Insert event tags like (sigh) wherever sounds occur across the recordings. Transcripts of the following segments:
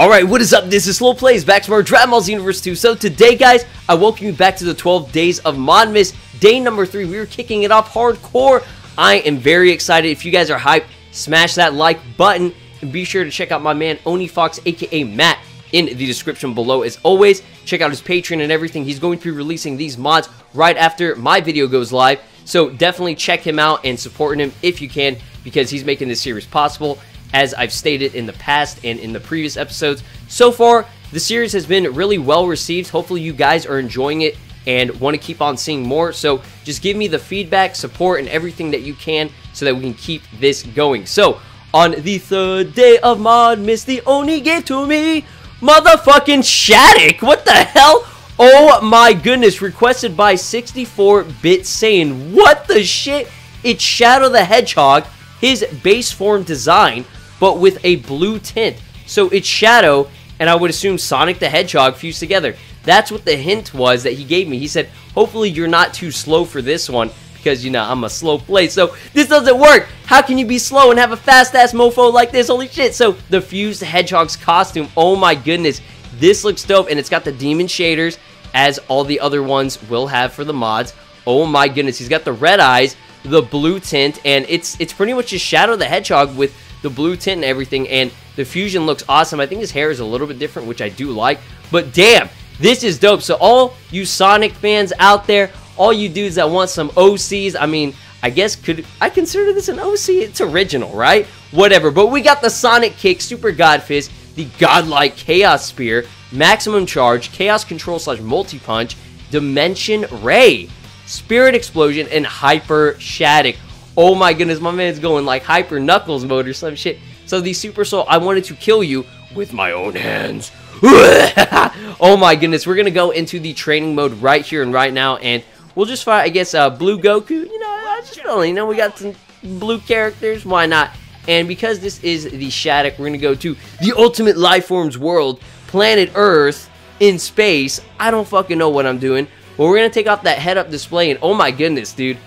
Alright, what is up? This is SLOplays, back to more Dragon Ball Xenoverse 2. So today, guys, I welcome you back to the 12 Days of Modmas. Day number 3, we are kicking it off hardcore. I am very excited. If you guys are hyped, smash that like button. And be sure to check out my man, OniFox, aka Matt, in the description below. As always, check out his Patreon and everything. He's going to be releasing these mods right after my video goes live. So definitely check him out and support him if you can, because he's making this series possible as I've stated in the past and in the previous episodes. So far, the series has been really well received. Hopefully, you guys are enjoying it and want to keep on seeing more. So, just give me the feedback, support, and everything that you can so that we can keep this going. So, on the third day of Modmas, the Oni gave to me motherfucking Shadic. What the hell? Oh my goodness, requested by 64-bit saying, what the shit? It's Shadow the Hedgehog, his base form design, but with a blue tint. So it's Shadow, and I would assume Sonic the Hedgehog fused together. That's what the hint was that he gave me. He said, hopefully you're not too slow for this one, because, you know, I'm a slow play, so this doesn't work. How can you be slow and have a fast-ass mofo like this? Holy shit. So the fused Hedgehog's costume, oh my goodness, this looks dope, and it's got the demon shaders, as all the other ones will have for the mods. Oh my goodness, he's got the red eyes, the blue tint, and it's it's pretty much just Shadow the Hedgehog with the blue tint and everything, and the fusion looks awesome. I think his hair is a little bit different, which I do like, but damn, this is dope. So all you Sonic fans out there, all you dudes that want some OCs, I mean, I guess could I consider this an OC? It's original, right? Whatever, but we got the Sonic Kick, Super God Fist, the Godlike Chaos Spear, Maximum Charge, Chaos Control slash Multi-Punch, Dimension Ray, Spirit Explosion, and Hyper Shadic. Oh my goodness, my man's going like Hyper Knuckles mode or some shit. So the Super Soul, I wanted to kill you with my own hands. (laughs) oh my goodness, we're gonna go into the training mode right here and right now, and we'll just fight, I guess, uh, Blue Goku. You know, I just you know, we got some blue characters, why not? And because this is the Shadic, we're gonna go to the Ultimate Life Forms world, planet Earth, in space. I don't fucking know what I'm doing. But we're gonna take off that head-up display, and oh my goodness, dude.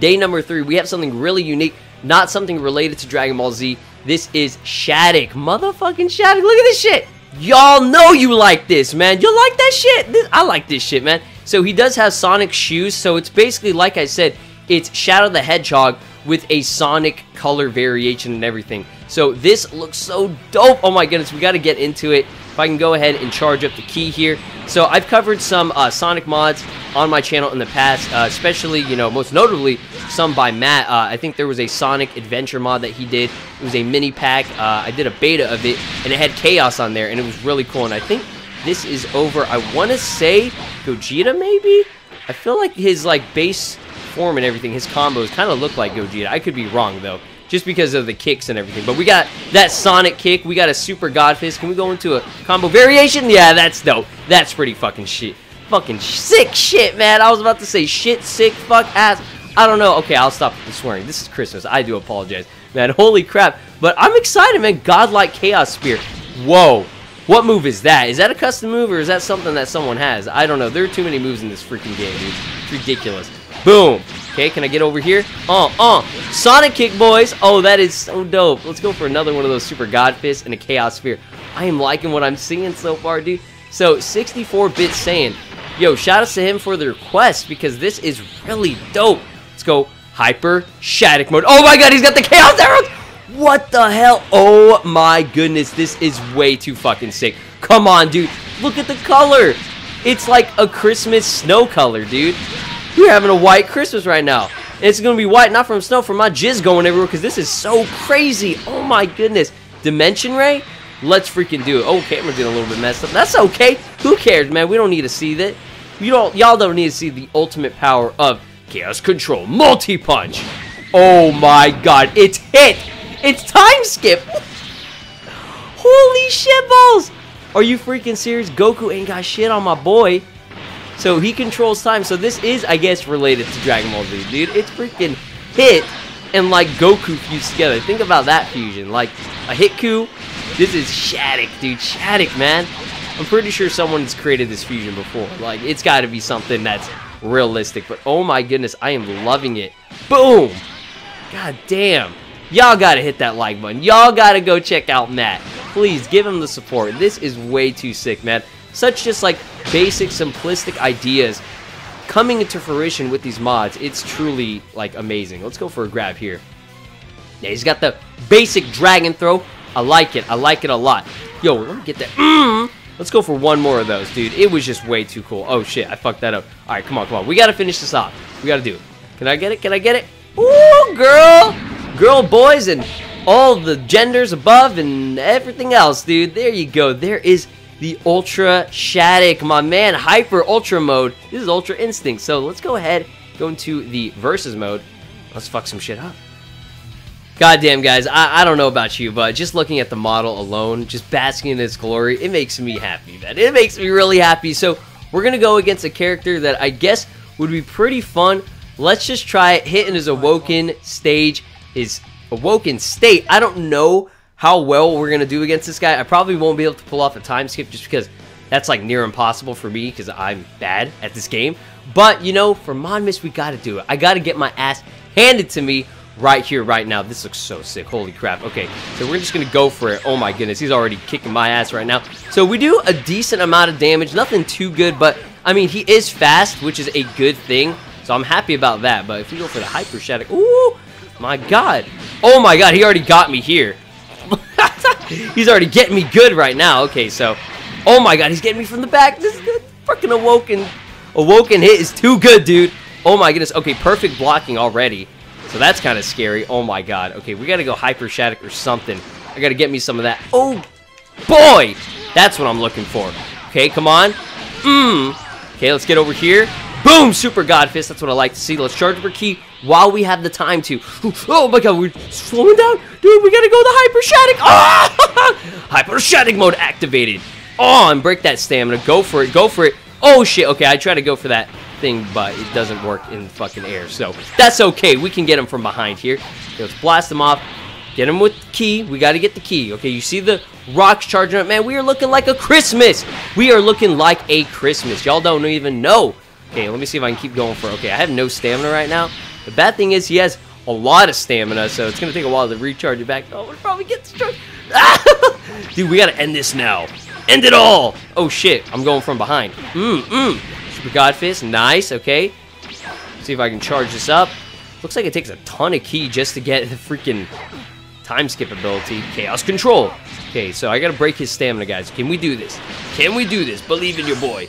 Day number three, we have something really unique, not something related to Dragon Ball Z. This is Shadic. Motherfucking Shadic. Look at this shit. Y'all know you like this, man. You like that shit? This, I like this shit, man. So he does have Sonic shoes, so it's basically, like I said, it's Shadow the Hedgehog with a Sonic color variation and everything. So this looks so dope. Oh my goodness, we got to get into it. If I can go ahead and charge up the ki here. So I've covered some uh, Sonic mods on my channel in the past, uh, especially, you know, most notably some by Matt. Uh, I think there was a Sonic Adventure mod that he did. It was a mini pack. Uh, I did a beta of it, and it had Chaos on there, and it was really cool. And I think this is over, I want to say Gogeta, maybe? I feel like his, like, base form and everything, his combos kind of look like Gogeta. I could be wrong, though just because of the kicks and everything. But we got that Sonic kick. We got a Super God Fist. Can we go into a combo variation? Yeah, that's dope. That's pretty fucking shit. Fucking sick shit, man. I was about to say shit, sick, fuck, ass. I don't know. Okay, I'll stop the swearing. This is Christmas. I do apologize. Man, holy crap. But I'm excited, man. Godlike Chaos Spear. Whoa. What move is that? Is that a custom move or is that something that someone has? I don't know. There are too many moves in this freaking game, dude. It's ridiculous. Boom. Okay, can I get over here? Uh, uh. Sonic Kick, boys. Oh, that is so dope. Let's go for another one of those Super God Fists and a Chaos Spear. I am liking what I'm seeing so far, dude. So, 64-bit saying, yo, shout outs to him for the request because this is really dope. Let's go Hyper Shadic mode. Oh my god, he's got the Chaos Arrows! What the hell? Oh my goodness, this is way too fucking sick. Come on, dude. Look at the color. It's like a Christmas snow color, dude. We're having a white Christmas right now. It's going to be white, not from snow, from my jizz going everywhere, because this is so crazy. Oh, my goodness. Dimension Ray? Let's freaking do it. Oh, camera's getting a little bit messed up. That's okay. Who cares, man? We don't need to see that. You don't, y'all don't need to see the ultimate power of Chaos Control Multi-Punch. Oh, my God. It's hit. It's time skip. (laughs) Holy shit balls. Are you freaking serious? Goku ain't got shit on my boy. So he controls time. So this is, I guess, related to Dragon Ball Z, dude. It's freaking hit and like Goku fused together. Think about that fusion. Like a Hitku. This is Shadic, dude. Shadic, man. I'm pretty sure someone's created this fusion before. Like, it's got to be something that's realistic. But oh my goodness, I am loving it. Boom! God damn. Y'all got to hit that like button. Y'all got to go check out Matt. please give him the support. This is way too sick, man. Such just like basic, simplistic ideas coming into fruition with these mods. It's truly like amazing. Let's go for a grab here. Yeah, he's got the basic dragon throw. I like it. I like it a lot. Yo, let me get that. Mm. Let's go for one more of those, dude. It was just way too cool. Oh, shit. I fucked that up. All right, come on, come on. We got to finish this off. We got to do it. Can I get it? Can I get it? Ooh, girl. Girl, boys, and all the genders above and everything else, dude. There you go. There is the Ultra Shadic, my man. Hyper Ultra mode. This is Ultra Instinct. So let's go ahead, go into the Versus mode. Let's fuck some shit up. Goddamn, guys, I, I don't know about you, but just looking at the model alone, just basking in its glory, it makes me happy, man. It makes me really happy. So we're going to go against a character that I guess would be pretty fun. Let's just try it. Hitting his Awoken stage, his Awoken state. I don't know how well we're going to do against this guy. I probably won't be able to pull off a time skip just because that's like near impossible for me because I'm bad at this game. But, you know, for Modmas, we got to do it. I got to get my ass handed to me right here, right now. This looks so sick. Holy crap. Okay, so we're just going to go for it. Oh my goodness, he's already kicking my ass right now. So we do a decent amount of damage. Nothing too good, but I mean, he is fast, which is a good thing. So I'm happy about that. But if we go for the Hyper Shadic, ooh, my God. Oh my God, he already got me here. (laughs) he's already getting me good right now. Okay, so, oh my God, he's getting me from the back. This, freaking Awoken, Awoken hit is too good, dude. Oh my goodness. Okay, perfect blocking already. So that's kind of scary. Oh my god. Okay, we got to go Hyper Shadic or something. I got to get me some of that. Oh, boy! That's what I'm looking for. Okay, come on. Mmm. Okay, let's get over here. Boom! Super God Fist. That's what I like to see. Let's charge for ki while we have the time to. Oh my god, we're slowing down. Dude, we got to ah! go the (laughs) Hyper Shadic. Oh! Hyper mode activated. Oh, and break that stamina. Go for it. Go for it. Oh, shit. Okay, I try to go for that thing, but it doesn't work in fucking air. So that's okay. We can get him from behind here. Let's blast him off. Get him with the ki. We got to get the ki. Okay, you see the rocks charging up. Man, we are looking like a Christmas. We are looking like a Christmas. Y'all don't even know. Okay, let me see if I can keep going for Okay, I have no stamina right now. The bad thing is he has a lot of stamina, so it's going to take a while to recharge it back. Oh, we'll probably get destroyed. (laughs) Dude, we got to end this now. End it all. Oh, shit. I'm going from behind. Mmm, mmm. God Fist, nice, okay. See if I can charge this up. Looks like it takes a ton of ki just to get the freaking time skip ability. Chaos Control. Okay, so I gotta break his stamina, guys. Can we do this? Can we do this? Believe in your boy.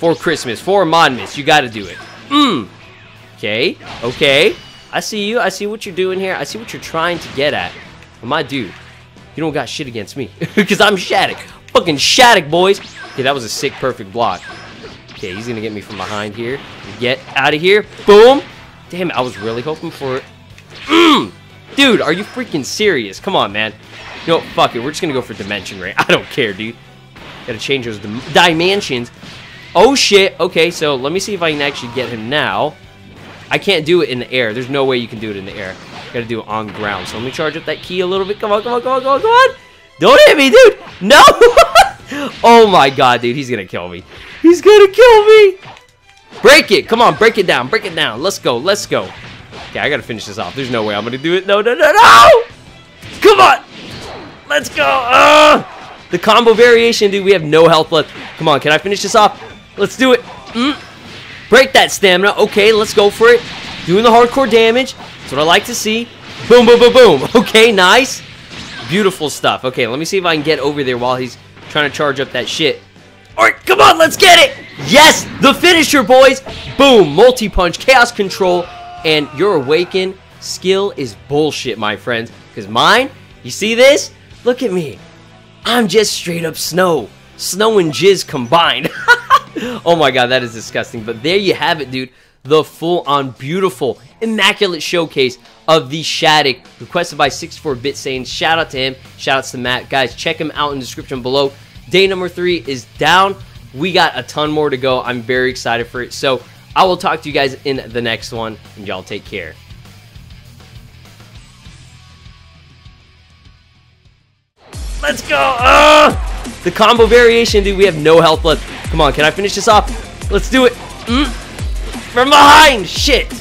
For Christmas, for Modmas, you gotta do it. Mmm. Okay, okay. I see you. I see what you're doing here. I see what you're trying to get at. But my dude, you don't got shit against me. (laughs) Because I'm Shadic. Fucking Shadic, boys. Okay, that was a sick, perfect block. Okay, he's gonna get me from behind here. Get out of here. Boom. Damn it, I was really hoping for it. Mm. Dude, are you freaking serious? Come on, man. No, fuck it. We're just gonna go for Dimension Ray. (laughs) I don't care, dude. Gotta change those dim dimensions. Oh, shit. Okay, so let me see if I can actually get him now. I can't do it in the air. There's no way you can do it in the air. Gotta do it on ground. So let me charge up that ki a little bit. Come on, come on, come on, come on, come on. Don't hit me, dude. No. (laughs) oh, my God, dude. He's gonna kill me. He's gonna kill me! Break it! Come on, break it down, break it down. Let's go, let's go. Okay, I gotta finish this off. There's no way I'm gonna do it. No, no, no, no! Come on! Let's go! Uh, the combo variation, dude, we have no health left. Come on, can I finish this off? Let's do it. Mm. Break that stamina. Okay, let's go for it. Doing the hardcore damage. That's what I like to see. Boom, boom, boom, boom. (laughs) Okay, nice. Beautiful stuff. Okay, let me see if I can get over there while he's trying to charge up that shit. Alright, come on, let's get it! Yes, the finisher, boys! Boom, multi-punch, chaos control, and your awaken skill is bullshit, my friends. Because mine, you see this? Look at me. I'm just straight up snow. Snow and jizz combined. (laughs) oh my god, that is disgusting. But there you have it, dude. The full-on beautiful, immaculate showcase of the Shadic, requested by 64-Bit saying shout out to him, shout outs to Matt. Guys, check him out in the description below. Day number three is down. We got a ton more to go. I'm very excited for it. So I will talk to you guys in the next one, and y'all take care. Let's go. Uh, the combo variation, dude. We have no health left. Come on, can I finish this off? Let's do it. Mm. From behind. Shit.